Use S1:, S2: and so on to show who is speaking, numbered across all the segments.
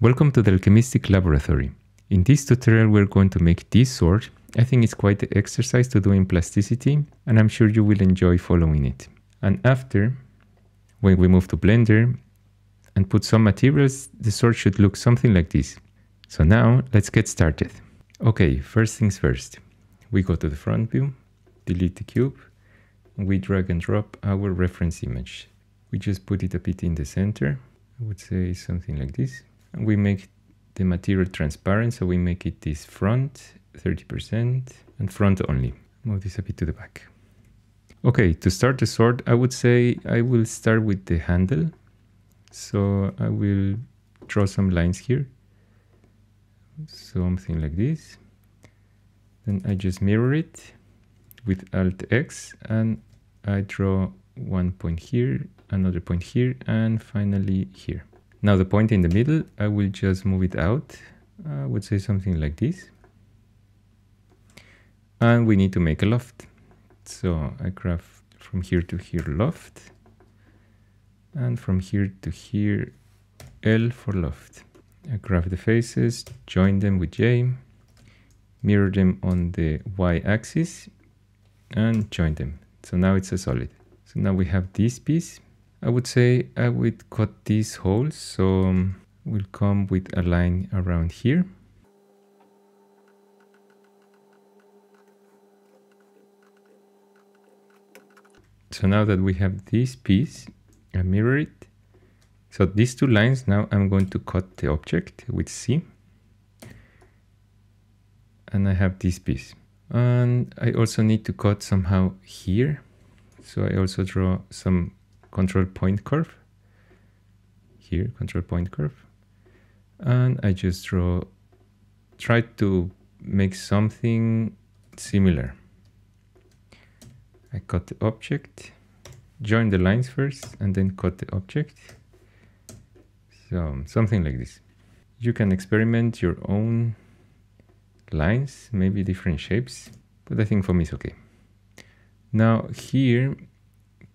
S1: Welcome to the Alchemistik Laboratory. In this tutorial we're going to make this sword. I think it's quite an exercise to do in plasticity and I'm sure you will enjoy following it. And after, when we move to Blender and put some materials, the sword should look something like this. So now let's get started. Okay, first things first. We go to the front view, delete the cube, we drag and drop our reference image. We just put it a bit in the center. I would say something like this we make the material transparent so we make it this front 30% and front only. Move this a bit to the back. Okay to start the sword i would say i will start with the handle. So i will draw some lines here. Something like this. Then i just mirror it with alt x and i draw one point here another point here and finally here now the point in the middle, I will just move it out. I would say something like this. And we need to make a loft. So I grab from here to here loft. And from here to here L for loft. I grab the faces, join them with J, mirror them on the Y axis and join them. So now it's a solid. So now we have this piece I would say I would cut these holes so um, we'll come with a line around here. So now that we have this piece, I mirror it. So these two lines, now I'm going to cut the object with C. And I have this piece. And I also need to cut somehow here. So I also draw some control point curve. Here control point curve. And I just draw try to make something similar. I cut the object join the lines first and then cut the object. So something like this. You can experiment your own lines maybe different shapes but I think for me it's okay. Now here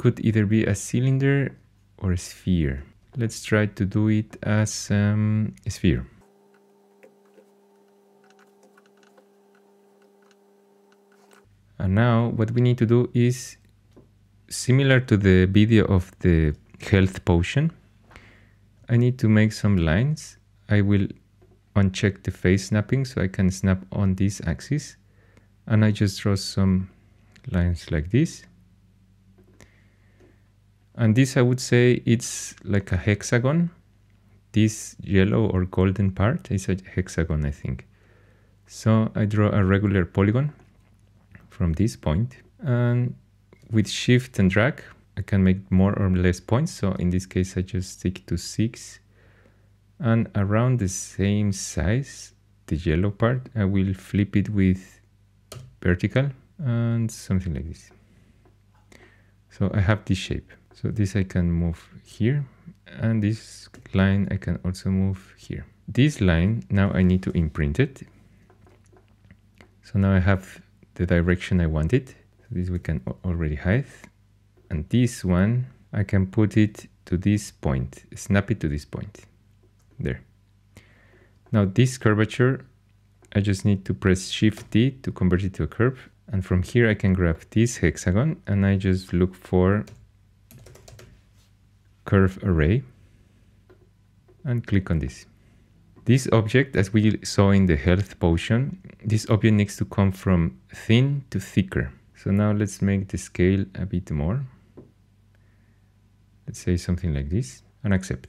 S1: could either be a cylinder or a sphere. Let's try to do it as um, a sphere. And now what we need to do is similar to the video of the health potion. I need to make some lines. I will uncheck the face snapping so I can snap on this axis. And I just draw some lines like this. And this I would say it's like a hexagon. This yellow or golden part is a hexagon, I think. So I draw a regular polygon from this point and with shift and drag, I can make more or less points. So in this case, I just stick to six and around the same size, the yellow part, I will flip it with vertical and something like this. So I have this shape. So this I can move here and this line I can also move here. This line, now I need to imprint it. So now I have the direction I want it. So this we can already hide. And this one, I can put it to this point, snap it to this point. There. Now this curvature, I just need to press Shift D to convert it to a curve. And from here I can grab this hexagon and I just look for curve array and click on this. This object, as we saw in the health potion, this object needs to come from thin to thicker. So now let's make the scale a bit more. Let's say something like this and accept.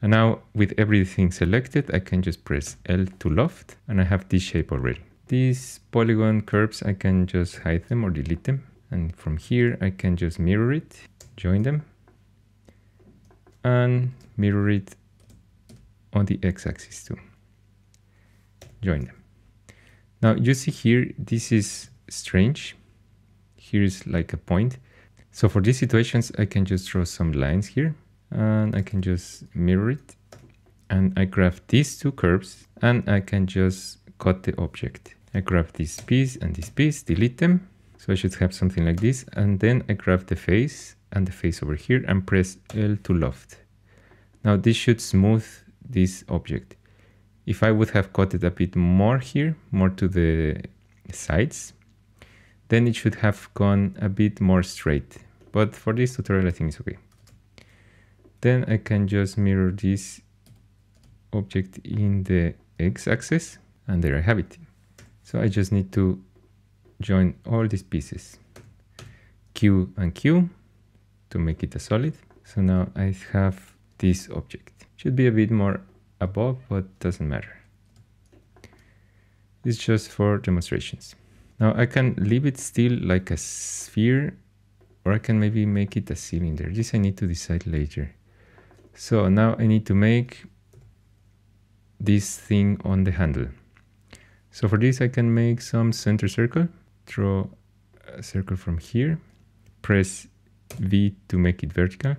S1: And now with everything selected, I can just press L to loft and I have this shape already. These polygon curves, I can just hide them or delete them. And from here, I can just mirror it, join them and mirror it on the x-axis too. Join them. Now you see here, this is strange. Here is like a point. So for these situations, I can just draw some lines here and I can just mirror it and I grab these two curves and I can just cut the object. I grab this piece and this piece, delete them. So I should have something like this. And then I grab the face and the face over here and press L to loft. Now this should smooth this object. If I would have cut it a bit more here, more to the sides, then it should have gone a bit more straight. But for this tutorial, I think it's okay. Then I can just mirror this object in the x-axis and there I have it. So I just need to join all these pieces, Q and Q to make it a solid. So now I have this object. Should be a bit more above, but doesn't matter. It's just for demonstrations. Now I can leave it still like a sphere or I can maybe make it a cylinder. This I need to decide later. So now I need to make this thing on the handle. So for this I can make some center circle, draw a circle from here, press V to make it vertical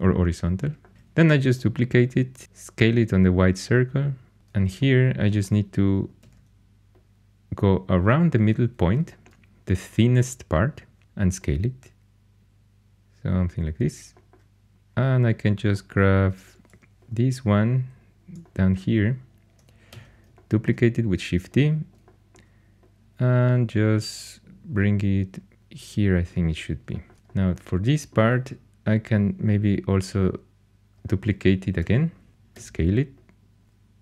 S1: or horizontal. Then I just duplicate it, scale it on the white circle, and here I just need to go around the middle point, the thinnest part, and scale it. Something like this. And I can just grab this one down here, duplicate it with Shift D, and just bring it here, I think it should be. Now for this part, I can maybe also duplicate it again, scale it,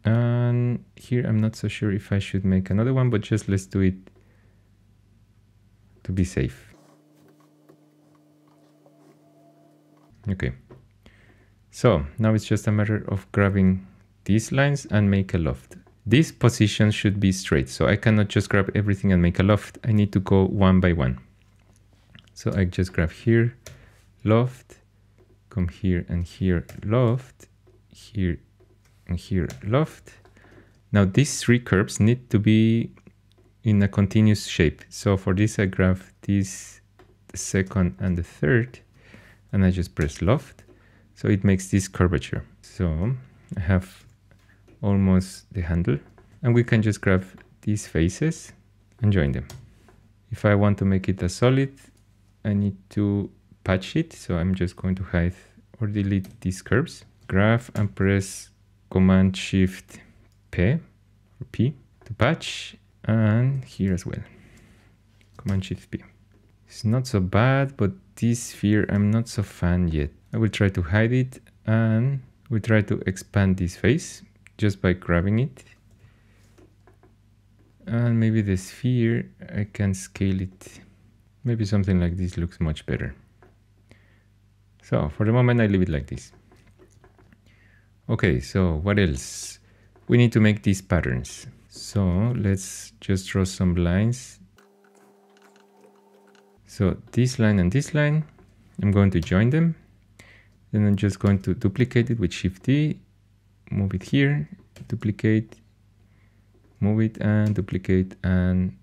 S1: and here I'm not so sure if I should make another one, but just let's do it to be safe. Okay. So now it's just a matter of grabbing these lines and make a loft. This position should be straight, so I cannot just grab everything and make a loft. I need to go one by one. So I just grab here, loft, come here and here, loft, here and here loft. Now these three curves need to be in a continuous shape. So for this I grab this the second and the third and I just press loft. So it makes this curvature. So I have almost the handle and we can just grab these faces and join them. If I want to make it a solid, I need to patch it. So I'm just going to hide or delete these curves, grab and press Command Shift P or P to patch and here as well. Command Shift P. It's not so bad, but this sphere I'm not so fan yet. I will try to hide it and we try to expand this face just by grabbing it. And maybe the sphere, I can scale it. Maybe something like this looks much better. So for the moment, I leave it like this. Okay, so what else? We need to make these patterns. So let's just draw some lines. So this line and this line, I'm going to join them. Then I'm just going to duplicate it with Shift D, move it here, duplicate, move it and duplicate and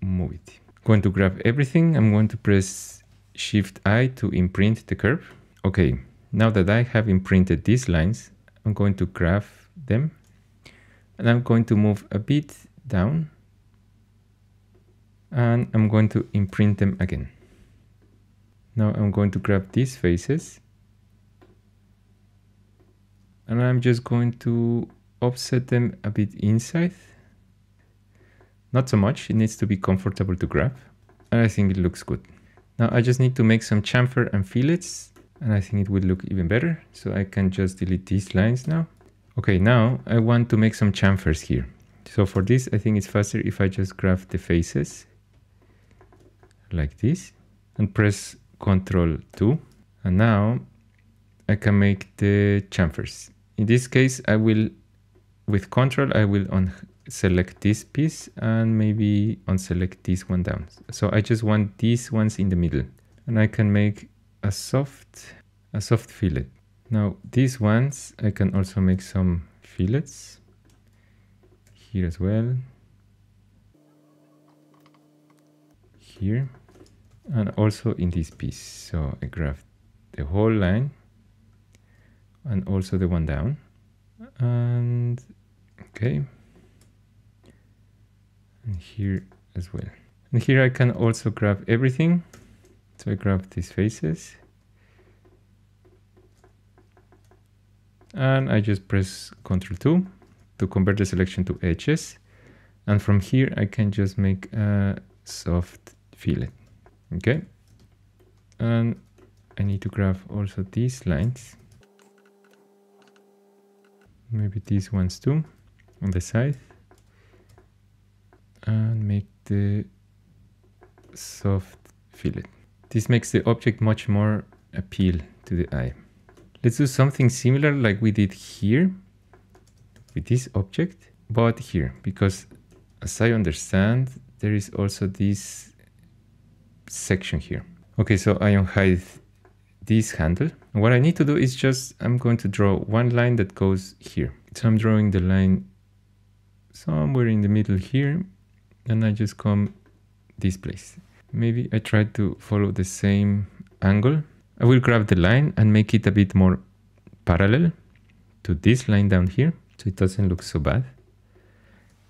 S1: move it. Going to grab everything. I'm going to press Shift I to imprint the curve. Okay, now that I have imprinted these lines, I'm going to graph them and I'm going to move a bit down and I'm going to imprint them again. Now I'm going to grab these faces and I'm just going to offset them a bit inside. Not so much, it needs to be comfortable to grab and I think it looks good. Now I just need to make some chamfer and fillets and I think it would look even better. So I can just delete these lines now. Okay, now I want to make some chamfers here. So for this, I think it's faster if I just grab the faces like this and press Ctrl 2. And now I can make the chamfers. In this case, I will, with control I will on select this piece and maybe unselect this one down. So I just want these ones in the middle and I can make a soft a soft fillet. Now these ones I can also make some fillets here as well. Here and also in this piece. So I grab the whole line and also the one down and okay and here as well and here I can also grab everything so I grab these faces. And I just press Ctrl 2 to convert the selection to edges. And from here, I can just make a soft fillet. Okay. And I need to grab also these lines. Maybe these ones too on the side. And make the soft fillet. This makes the object much more appeal to the eye. Let's do something similar like we did here with this object, but here, because as I understand, there is also this section here. Okay, so I unhide this handle. what I need to do is just, I'm going to draw one line that goes here. So I'm drawing the line somewhere in the middle here, and I just come this place. Maybe I try to follow the same angle. I will grab the line and make it a bit more parallel to this line down here, so it doesn't look so bad.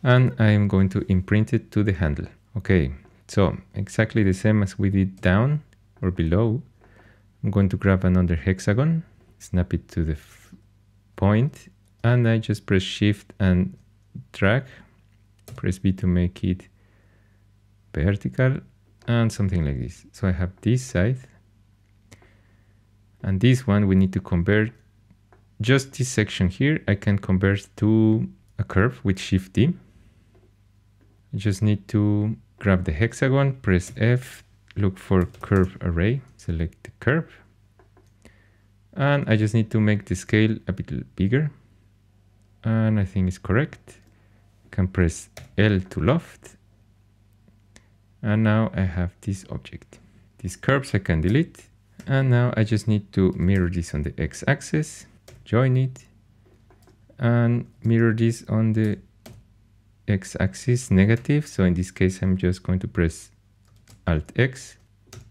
S1: And I am going to imprint it to the handle. Okay, so exactly the same as we did down or below. I'm going to grab another hexagon, snap it to the point, and I just press shift and drag. Press B to make it vertical and something like this. So I have this side and this one we need to convert just this section here I can convert to a curve with shift D. I just need to grab the hexagon, press F, look for curve array, select the curve. And I just need to make the scale a bit bigger. And I think it's correct. Can press L to loft. And now I have this object. These curves I can delete. And now I just need to mirror this on the x-axis, join it, and mirror this on the x-axis negative. So in this case, I'm just going to press Alt-X,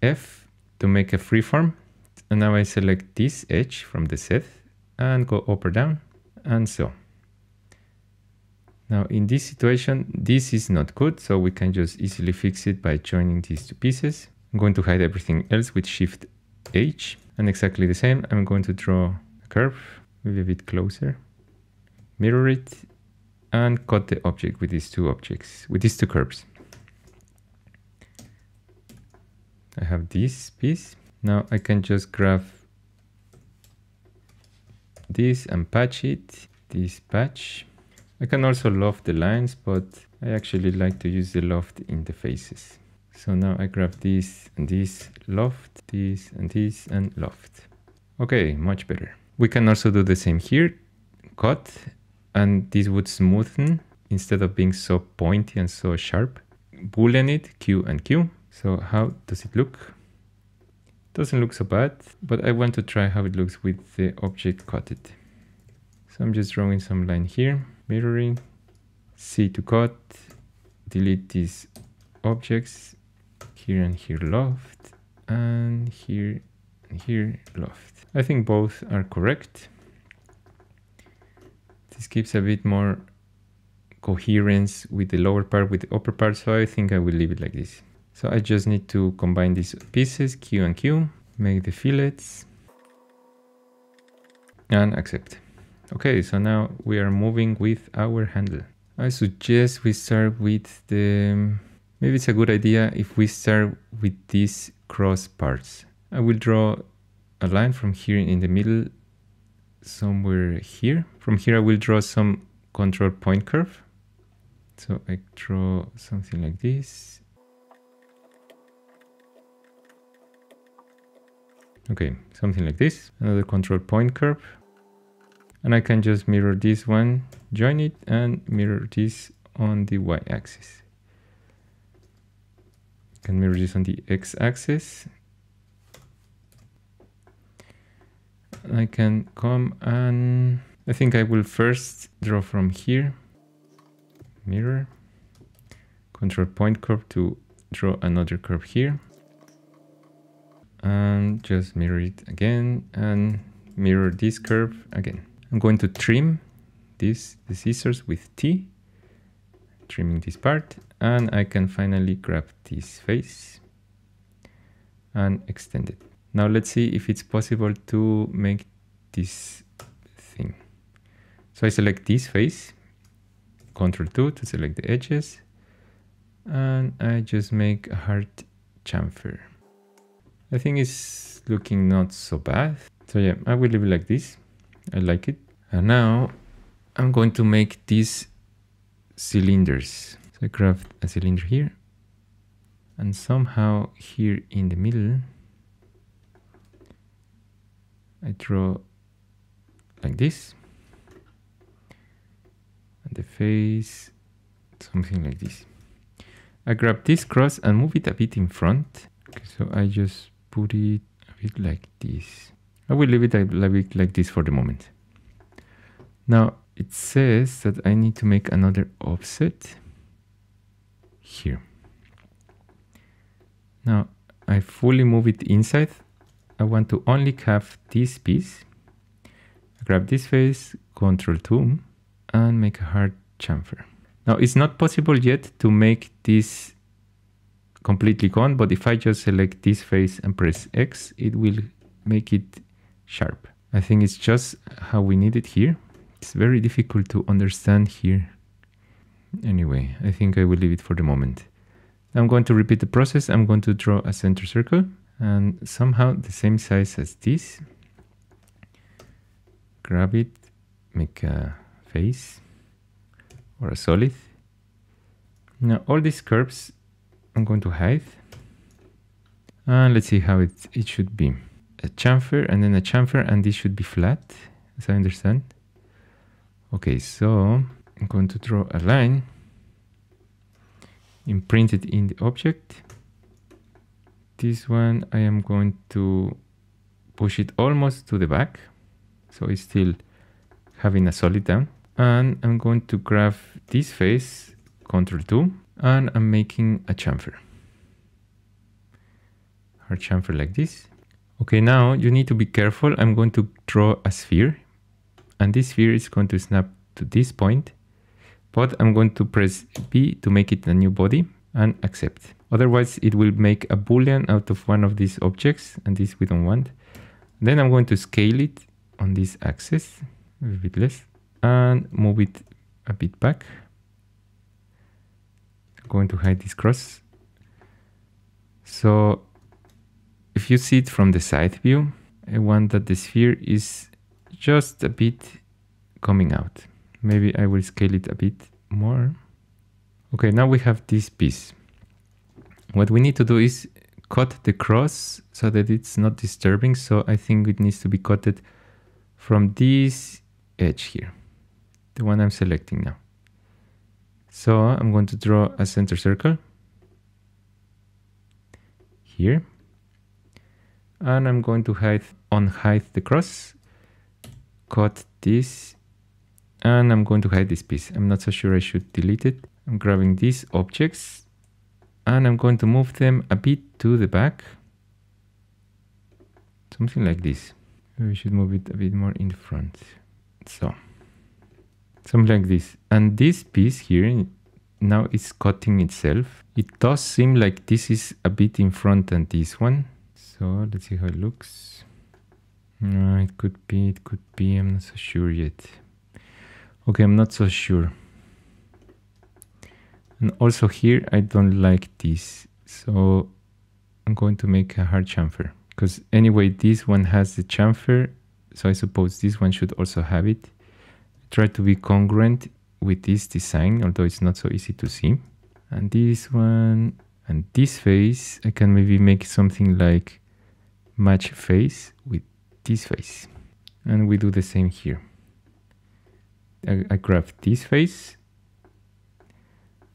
S1: F to make a freeform. And now I select this edge from the set and go up or down and so. Now in this situation, this is not good, so we can just easily fix it by joining these two pieces. I'm going to hide everything else with Shift H and exactly the same. I'm going to draw a curve, maybe a bit closer, mirror it and cut the object with these two objects, with these two curves. I have this piece. Now I can just grab this and patch it, this patch. I can also loft the lines, but I actually like to use the loft in the faces. So now I grab this and this, loft, this and this and loft. Okay, much better. We can also do the same here, cut, and this would smoothen instead of being so pointy and so sharp. Boolean it, Q and Q. So how does it look? Doesn't look so bad, but I want to try how it looks with the object cutted. So I'm just drawing some line here mirroring, C to cut, delete these objects, here and here loft, and here and here loft. I think both are correct. This gives a bit more coherence with the lower part with the upper part, so I think I will leave it like this. So I just need to combine these pieces, Q and Q, make the fillets, and accept. Okay, so now we are moving with our handle. I suggest we start with the, maybe it's a good idea if we start with these cross parts. I will draw a line from here in the middle, somewhere here. From here I will draw some control point curve. So I draw something like this. Okay, something like this. Another control point curve and I can just mirror this one, join it and mirror this on the y-axis. Can mirror this on the x-axis. I can come and I think I will first draw from here, mirror, control point curve to draw another curve here and just mirror it again and mirror this curve again. I'm going to trim this the scissors with T, trimming this part, and I can finally grab this face and extend it. Now let's see if it's possible to make this thing. So I select this face, Control 2 to select the edges, and I just make a hard chamfer. I think it's looking not so bad. So yeah, I will leave it like this. I like it. And now I'm going to make these cylinders. So I craft a cylinder here and somehow here in the middle I draw like this and the face something like this I grab this cross and move it a bit in front okay, so I just put it a bit like this I will leave it a bit like this for the moment now it says that I need to make another offset here now I fully move it inside. I want to only have this piece. grab this face, Control 2, and make a hard chamfer. Now it's not possible yet to make this completely gone, but if I just select this face and press X, it will make it sharp. I think it's just how we need it here. It's very difficult to understand here. Anyway, I think I will leave it for the moment. I'm going to repeat the process. I'm going to draw a center circle and somehow the same size as this. Grab it, make a face or a solid. Now all these curves I'm going to hide. And let's see how it, it should be. A chamfer and then a chamfer and this should be flat, as I understand. Okay, so I'm going to draw a line imprint it in the object. This one I am going to push it almost to the back. So it's still having a solid down. And I'm going to grab this face, Control 2, and I'm making a chamfer. Hard chamfer like this. Okay, now you need to be careful. I'm going to draw a sphere. And this sphere is going to snap to this point but I'm going to press B to make it a new body and accept. Otherwise, it will make a boolean out of one of these objects, and this we don't want. Then I'm going to scale it on this axis, a bit less, and move it a bit back. Going to hide this cross. So if you see it from the side view, I want that the sphere is just a bit coming out. Maybe I will scale it a bit more. Okay, now we have this piece. What we need to do is cut the cross so that it's not disturbing. So I think it needs to be cutted from this edge here, the one I'm selecting now. So I'm going to draw a center circle here. And I'm going to hide unhide the cross, cut this and I'm going to hide this piece. I'm not so sure I should delete it. I'm grabbing these objects and I'm going to move them a bit to the back. Something like this. We should move it a bit more in front. So, something like this. And this piece here now is cutting itself. It does seem like this is a bit in front than this one. So let's see how it looks. No, it could be, it could be, I'm not so sure yet. Okay, I'm not so sure. And also here, I don't like this. So I'm going to make a hard chamfer because anyway, this one has the chamfer. So I suppose this one should also have it. Try to be congruent with this design, although it's not so easy to see. And this one and this face, I can maybe make something like match face with this face. And we do the same here. I, I grab this face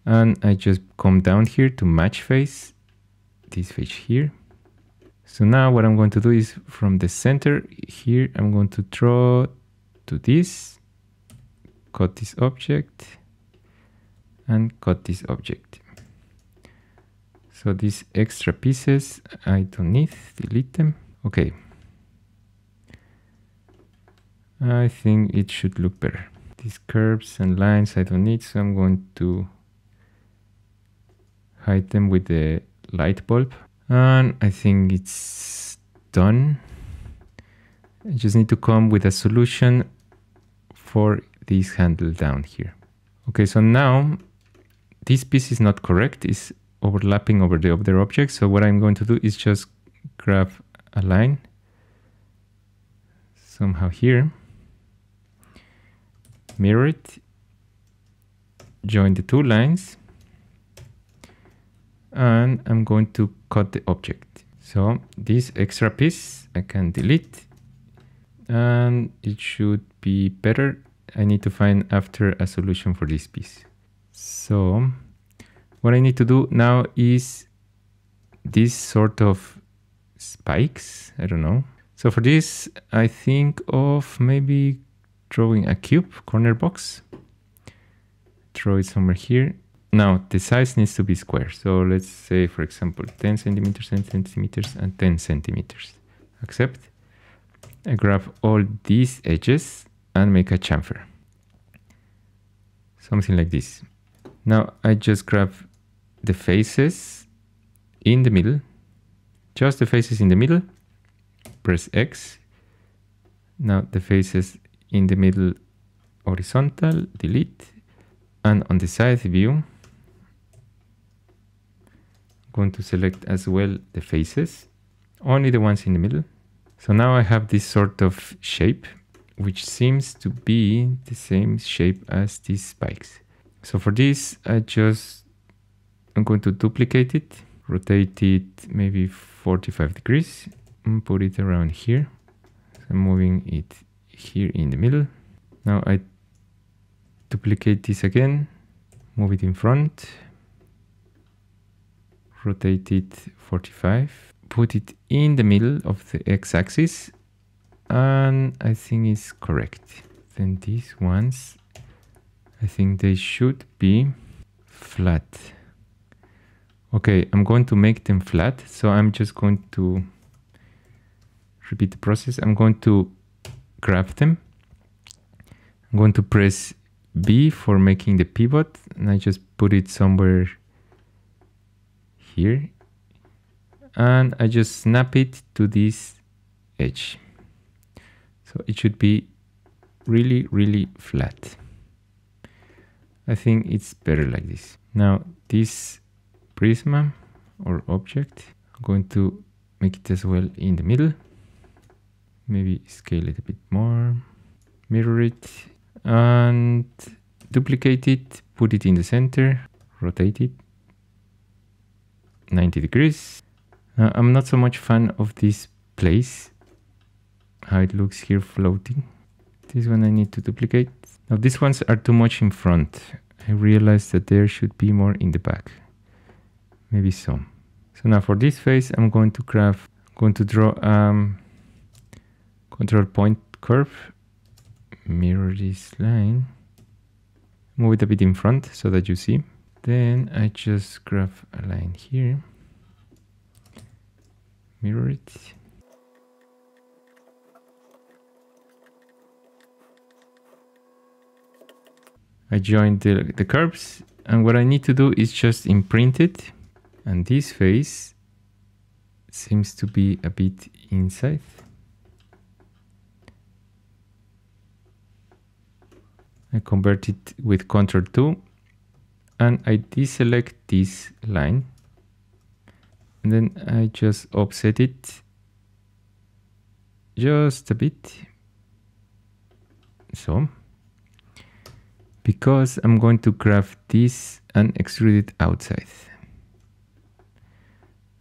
S1: and I just come down here to match face this face here. So now what I'm going to do is from the center here, I'm going to draw to this, cut this object and cut this object. So these extra pieces, I don't need, delete them. Okay. I think it should look better these curves and lines I don't need, so I'm going to hide them with the light bulb. And I think it's done. I just need to come with a solution for this handle down here. Okay, so now this piece is not correct, it's overlapping over the other object. So what I'm going to do is just grab a line somehow here, mirror it, join the two lines, and I'm going to cut the object. So this extra piece I can delete and it should be better. I need to find after a solution for this piece. So what I need to do now is this sort of spikes. I don't know. So for this, I think of maybe drawing a cube corner box. Draw it somewhere here. Now the size needs to be square. So let's say, for example, 10 centimeters, 10 centimeters, and 10 centimeters. Accept. I grab all these edges and make a chamfer. Something like this. Now I just grab the faces in the middle, just the faces in the middle, press X. Now the faces in the middle horizontal, delete, and on the side view, I'm going to select as well the faces, only the ones in the middle. So now I have this sort of shape, which seems to be the same shape as these spikes. So for this, I just I'm going to duplicate it, rotate it maybe 45 degrees and put it around here. So I'm moving it here in the middle. Now I duplicate this again, move it in front, rotate it 45, put it in the middle of the x-axis and I think it's correct. Then these ones, I think they should be flat. Okay, I'm going to make them flat. So I'm just going to repeat the process. I'm going to grab them. I'm going to press B for making the pivot and I just put it somewhere here and I just snap it to this edge. So it should be really, really flat. I think it's better like this. Now this prisma or object. I'm going to make it as well in the middle. Maybe scale it a bit more. Mirror it and duplicate it, put it in the center, rotate it 90 degrees. Uh, I'm not so much fan of this place, how it looks here floating. This one I need to duplicate. Now these ones are too much in front. I realized that there should be more in the back maybe some. So now for this face, I'm going to grab, going to draw um, control point curve, mirror this line, move it a bit in front so that you see. Then I just grab a line here, mirror it. I join the, the curves and what I need to do is just imprint it and this face seems to be a bit inside. I convert it with Ctrl 2 and I deselect this line and then I just offset it just a bit so because I'm going to grab this and extrude it outside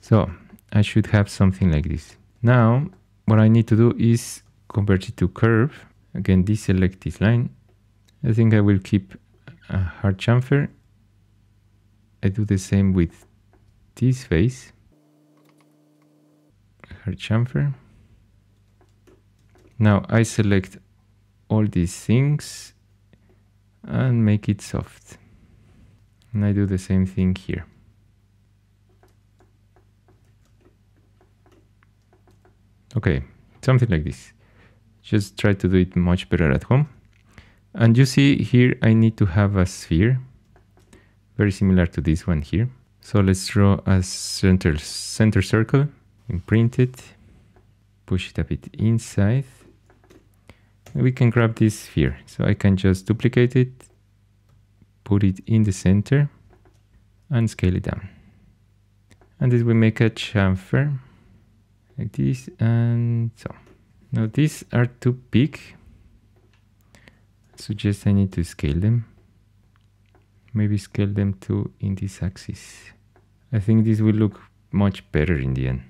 S1: so I should have something like this. Now, what I need to do is convert it to curve. Again, deselect this line. I think I will keep a hard chamfer. I do the same with this face. Hard chamfer. Now I select all these things and make it soft. And I do the same thing here. Okay, something like this. Just try to do it much better at home. And you see here, I need to have a sphere, very similar to this one here. So let's draw a center, center circle, imprint it, push it a bit inside, we can grab this sphere. So I can just duplicate it, put it in the center and scale it down. And this will make a chamfer like this and so. Now these are too big. I suggest I need to scale them. Maybe scale them to in this axis. I think this will look much better in the end.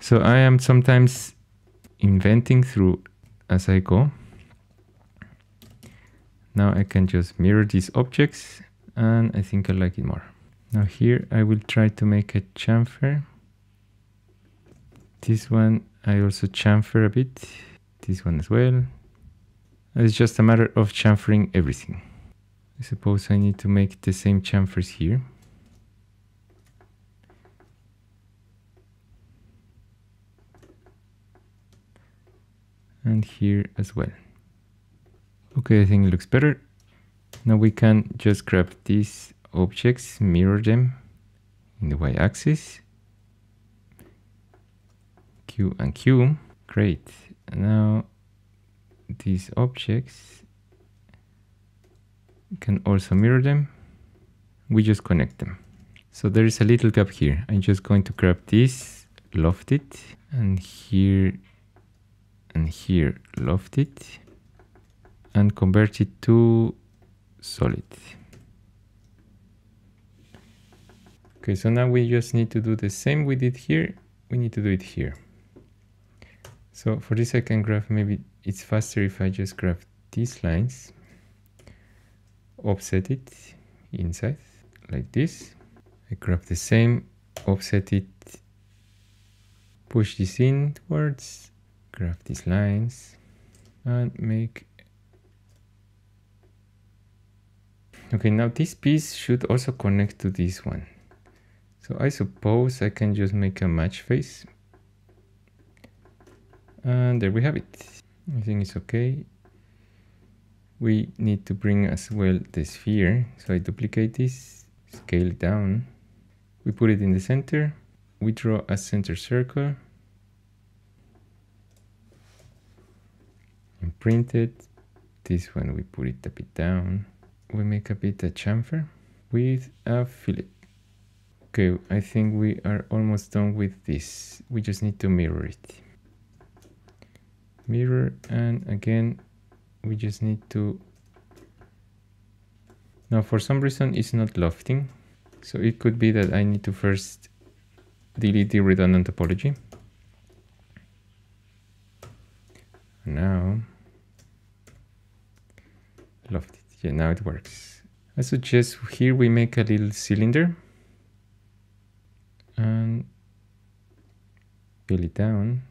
S1: So I am sometimes inventing through as I go. Now I can just mirror these objects and I think I like it more. Now here I will try to make a chamfer. This one I also chamfer a bit. This one as well. It's just a matter of chamfering everything. I suppose I need to make the same chamfers here. and here as well. Okay, I think it looks better. Now we can just grab these objects, mirror them in the y-axis. Q and Q. Great. Now these objects can also mirror them. We just connect them. So there is a little gap here. I'm just going to grab this, loft it, and here and here loft it and convert it to solid. Okay, so now we just need to do the same we did here. We need to do it here. So for this I can graph, maybe it's faster if I just graph these lines, offset it inside like this. I grab the same, offset it, push this inwards graph these lines and make okay now this piece should also connect to this one. So I suppose I can just make a match face. And there we have it. I think it's okay. We need to bring as well the sphere. So I duplicate this scale it down. We put it in the center. We draw a center circle. And print it. This one we put it a bit down. We make a bit of chamfer with a fillet. Okay, I think we are almost done with this. We just need to mirror it. Mirror and again we just need to now for some reason it's not lofting so it could be that I need to first delete the redundant topology now loved it now it works I suggest here we make a little cylinder and fill it down.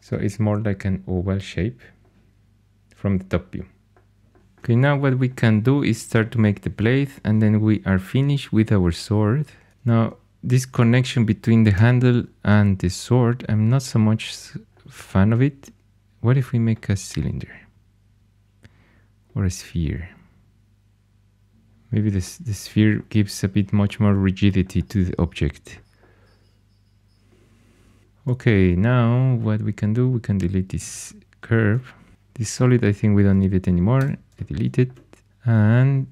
S1: So it's more like an oval shape from the top view. Okay now what we can do is start to make the blade and then we are finished with our sword. Now this connection between the handle and the sword I'm not so much fan of it. What if we make a cylinder or a sphere? Maybe this, the sphere gives a bit much more rigidity to the object. Okay, now what we can do, we can delete this curve. This solid, I think we don't need it anymore. I delete it. And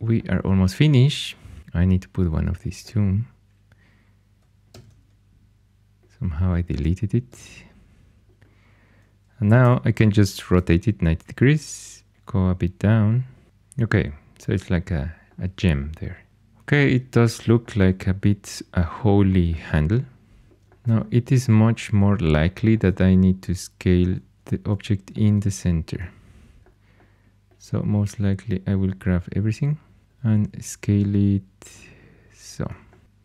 S1: we are almost finished. I need to put one of these two. Somehow I deleted it. And now I can just rotate it 90 degrees, go a bit down. Okay, so it's like a, a gem there. Okay, it does look like a bit a holy handle. Now it is much more likely that I need to scale the object in the center. So most likely I will grab everything and scale it so.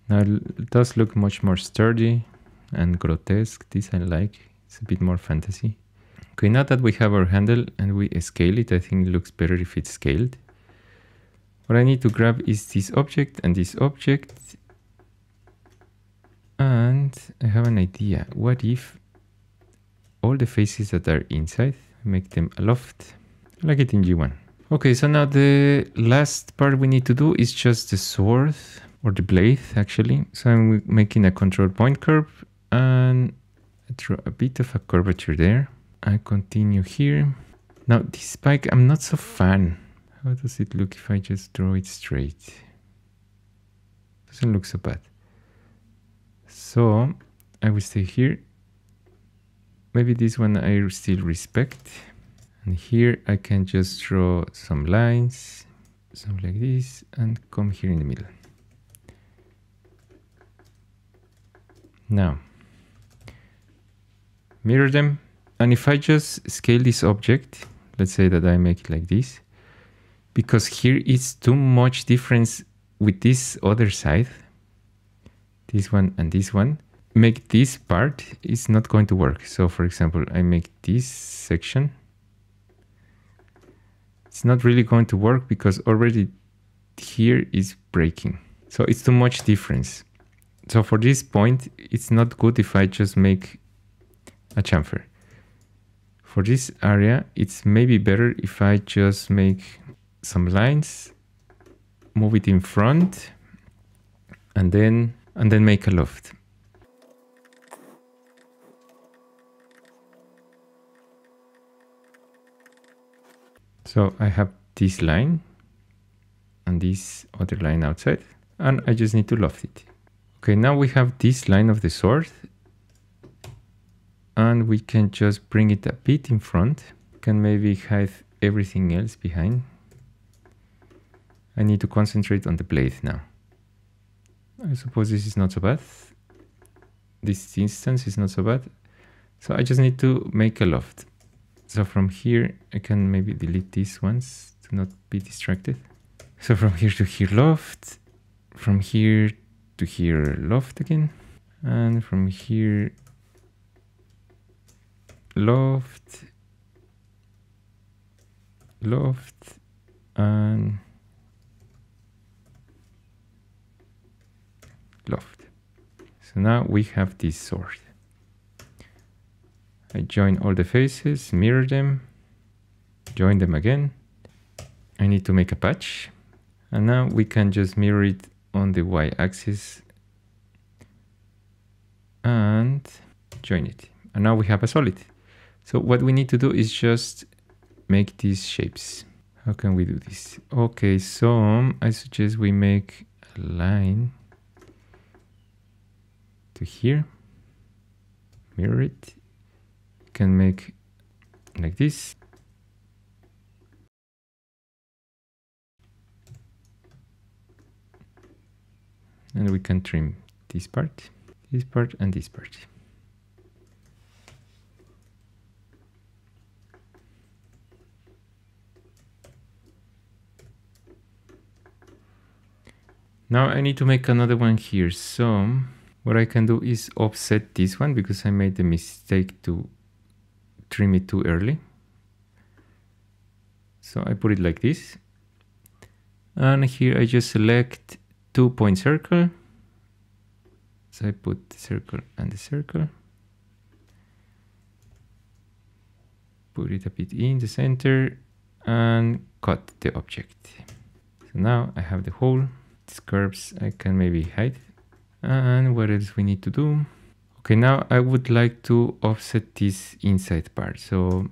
S1: Now it does look much more sturdy and grotesque. This I like. It's a bit more fantasy. Okay, now that we have our handle and we scale it, I think it looks better if it's scaled. What I need to grab is this object and this object. And I have an idea. What if all the faces that are inside, make them aloft, like it in G1. Okay, so now the last part we need to do is just the sword or the blade actually. So I'm making a control point curve and I draw a bit of a curvature there I continue here. Now this spike, I'm not so fan. How does it look if I just draw it straight? Doesn't look so bad. So I will stay here. Maybe this one I still respect. And here I can just draw some lines, something like this, and come here in the middle. Now, mirror them. And if I just scale this object, let's say that I make it like this, because here it's too much difference with this other side, this one and this one, make this part is not going to work. So for example, I make this section. It's not really going to work because already here is breaking. So it's too much difference. So for this point, it's not good if I just make a chamfer. For this area, it's maybe better if I just make some lines, move it in front, and then and then make a loft. So I have this line and this other line outside, and I just need to loft it. Okay, now we have this line of the sword, we can just bring it a bit in front. Can maybe hide everything else behind. I need to concentrate on the blade now. I suppose this is not so bad. This instance is not so bad. So I just need to make a loft. So from here, I can maybe delete these ones to not be distracted. So from here to here loft, from here to here loft again, and from here loft, loft, and loft. So now we have this sword. I join all the faces, mirror them, join them again. I need to make a patch. And now we can just mirror it on the y-axis and join it. And now we have a solid. So what we need to do is just make these shapes. How can we do this? Okay, so um, I suggest we make a line to here, mirror it, can make like this. And we can trim this part, this part and this part. Now I need to make another one here. So what I can do is offset this one because I made the mistake to trim it too early. So I put it like this. And here I just select two point circle. So I put the circle and the circle. Put it a bit in the center and cut the object. So now I have the hole. These curves I can maybe hide and what else we need to do? Okay, now I would like to offset this inside part. So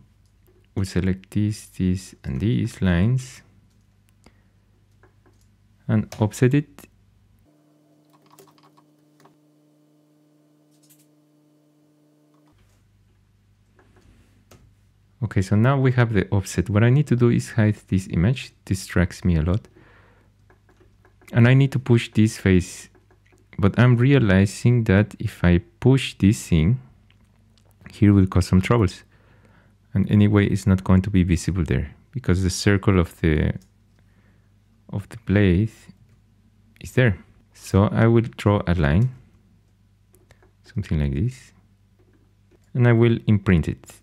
S1: we select this, this, and these lines and offset it. Okay, so now we have the offset. What I need to do is hide this image. Distracts me a lot. And I need to push this face but I'm realizing that if I push this thing, here will cause some troubles. And anyway, it's not going to be visible there because the circle of the of the blade is there. So I will draw a line, something like this, and I will imprint it.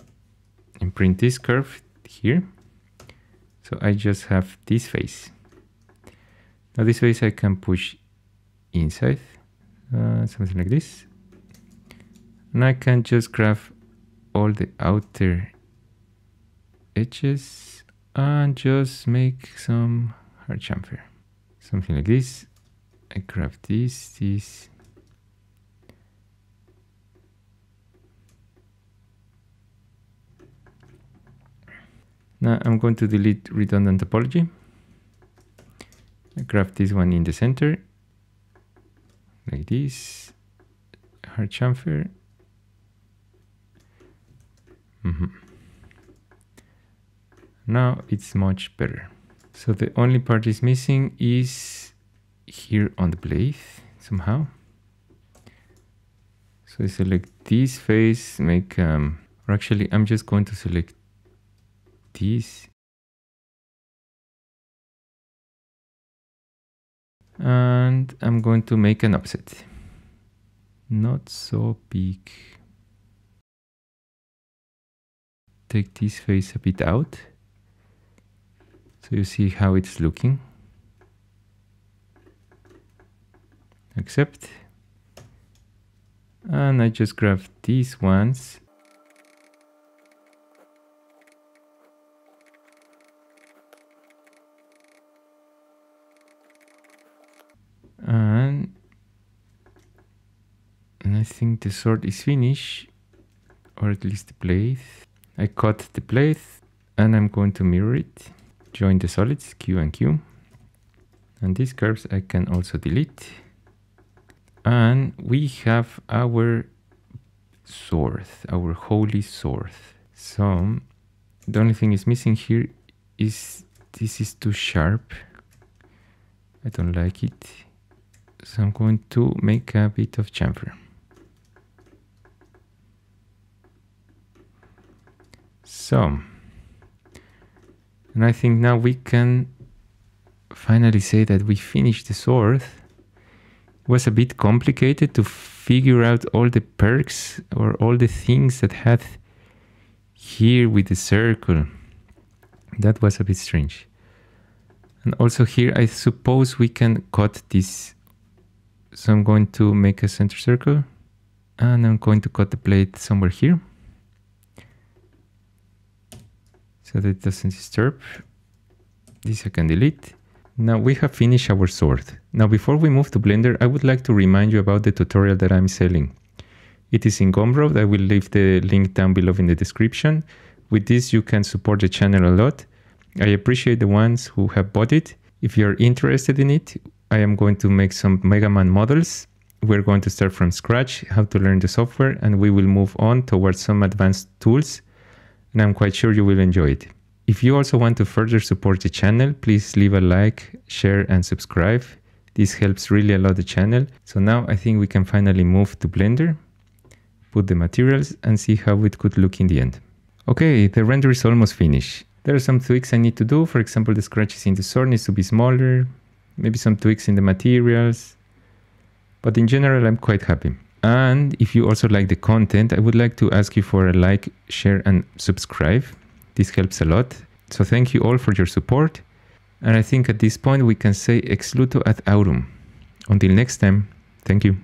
S1: Imprint this curve here. So I just have this face. Now this way I can push inside uh, something like this. And I can just grab all the outer edges and just make some hard chamfer. Something like this. I grab this, this. Now I'm going to delete redundant topology. I grab this one in the center, like this, hard chamfer. Mm -hmm. Now it's much better. So the only part is missing is here on the blade somehow. So I select this face, make, um, or actually I'm just going to select this. And I'm going to make an offset. Not so big. Take this face a bit out. So you see how it's looking. Accept. And I just grab these ones. And, and I think the sword is finished, or at least the blade. I cut the blade and I'm going to mirror it join the solids Q and Q. And these curves I can also delete. And we have our sword, our holy sword. So the only thing is missing here is this is too sharp. I don't like it. So I'm going to make a bit of chamfer. So and I think now we can finally say that we finished the sword. It was a bit complicated to figure out all the perks or all the things that had here with the circle. That was a bit strange. And also here, I suppose we can cut this. So I'm going to make a center circle and I'm going to cut the plate somewhere here. So that it doesn't disturb. This I can delete. Now we have finished our sword. Now before we move to Blender, I would like to remind you about the tutorial that I'm selling. It is in Gumroad, I will leave the link down below in the description. With this you can support the channel a lot. I appreciate the ones who have bought it. If you're interested in it, I am going to make some Mega Man models. We're going to start from scratch, how to learn the software, and we will move on towards some advanced tools and I'm quite sure you will enjoy it. If you also want to further support the channel, please leave a like, share and subscribe. This helps really a lot the channel. So now I think we can finally move to Blender, put the materials and see how it could look in the end. Okay, the render is almost finished. There are some tweaks I need to do. For example, the scratches in the sword needs to be smaller, maybe some tweaks in the materials. But in general, I'm quite happy. And if you also like the content, I would like to ask you for a like, share, and subscribe. This helps a lot. So thank you all for your support. And I think at this point we can say ex luto ad aurum. Until next time, thank you.